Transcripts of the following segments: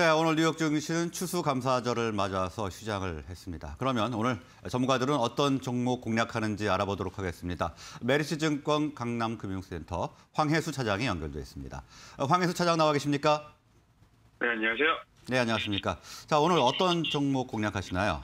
네, 오늘 뉴욕 증시는 추수감사절을 맞아서 휴장을 했습니다. 그러면 오늘 전문가들은 어떤 종목 공략하는지 알아보도록 하겠습니다. 메리츠증권 강남금융센터 황혜수 차장이 연결돼 있습니다. 어, 황혜수 차장 나와 계십니까? 네, 안녕하세요. 네, 안녕하십니까. 자, 오늘 어떤 종목 공략하시나요?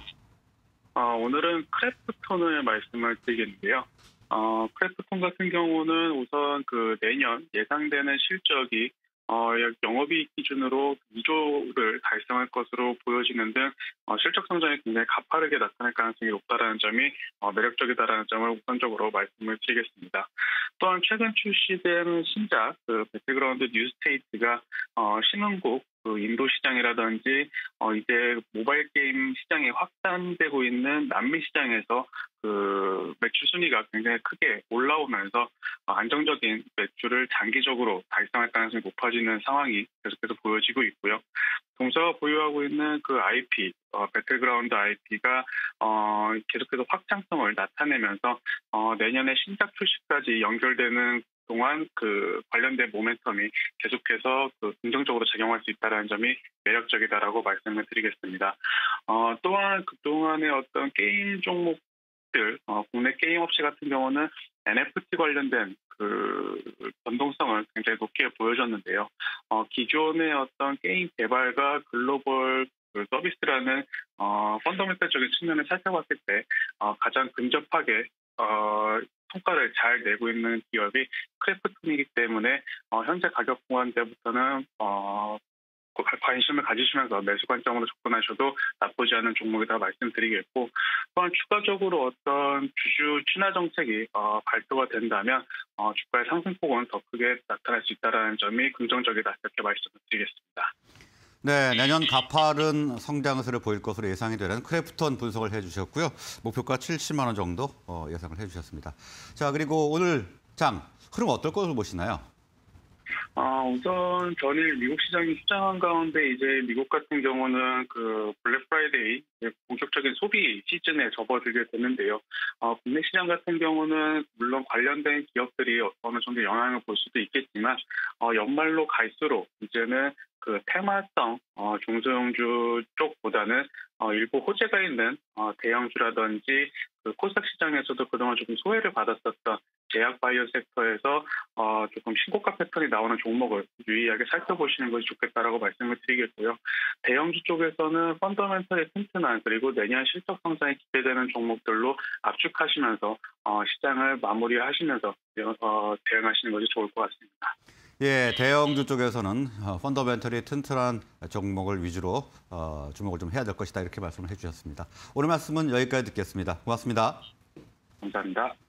어, 오늘은 크래프톤을 말씀을 드리겠는데요. 어, 크래프톤 같은 경우는 우선 그 내년 예상되는 실적이 어, 영업이익 기준으로 2조를 달성할 것으로 보여지는 등 어, 실적 성장이 굉장히 가파르게 나타날 가능성이 높다는 점이 어, 매력적이다라는 점을 우선적으로 말씀을 드리겠습니다. 또한 최근 출시된 신작 그 배틀그라운드 뉴 스테이트가 어, 신흥국 그 인도 시장이라든지 어 이제 모바일 게임 시장이 확산되고 있는 남미 시장에서 그 매출 순위가 굉장히 크게 올라오면서 안정적인 매출을 장기적으로 달성할 가능성이 높아지는 상황이 계속해서 보여지고 있고요. 동사가 보유하고 있는 그 IP, 어, 배틀그라운드 IP가 어, 계속해서 확장성을 나타내면서 어, 내년에 신작 출시까지 연결되는 동안 그 관련된 모멘텀이 계속해서 그 긍정적으로 작용할 수 있다는 점이 매력적이다라고 말씀을 드리겠습니다. 어, 또한 그동안의 어떤 게임 종목들, 어, 국내 게임 업체 같은 경우는 NFT 관련된 그 변동성을 굉장히 높게 보여줬는데요. 어, 기존의 어떤 게임 개발과 글로벌 그 서비스라는 어, 펀더멘탈적인 측면을 살펴봤을 때 어, 가장 근접하게 어, 성과를 잘 내고 있는 기업이 크래프톤이기 때문에 어, 현재 가격 보완 때부터는 어, 관심을 가지시면서 매수 관점으로 접근하셔도 나쁘지 않은 종목이다 말씀드리겠고 또한 추가적으로 어떤 주주 친화 정책이 어, 발표가 된다면 어, 주가의 상승폭은 더 크게 나타날 수 있다는 점이 긍정적이다 이렇게 말씀을 드리겠습니다. 네, 내년 가파른 성장세를 보일 것으로 예상이 되는 크래프톤 분석을 해주셨고요. 목표가 70만 원 정도 어, 예상을 해주셨습니다. 자, 그리고 오늘 장 흐름 어떨 것으로 보시나요? 아, 우선 전일 미국 시장이 휴장한 가운데 이제 미국 같은 경우는 그 블랙 프라이데이 본격적인 소비 시즌에 접어들게 됐는데요. 어, 국내 시장 같은 경우는 물론 관련된 기업들이 어느 정도 영향을 볼 수도 있겠지만 어, 연말로 갈수록 이제는 그 테마성 어, 중소형주 쪽보다는 어, 일부 호재가 있는 어, 대형주라든지 그 코스닥 시장에서도 그동안 조금 소외를 받았었던 제약 바이오 섹터에서 어, 조금 신고가 패턴이 나오는 종목을 유의하게 살펴보시는 것이 좋겠다라고 말씀을 드리겠고요. 대형주 쪽에서는 펀더멘털이 튼튼한 그리고 내년 실적 성장이 기대되는 종목들로 압축하시면서 어, 시장을 마무리하시면서 어, 대응하시는 것이 좋을 것 같습니다. 예, 대형주 쪽에서는 어, 펀더멘털이 튼튼한 종목을 위주로 어, 주목을 좀 해야 될 것이다 이렇게 말씀을 해주셨습니다. 오늘 말씀은 여기까지 듣겠습니다. 고맙습니다. 감사합니다.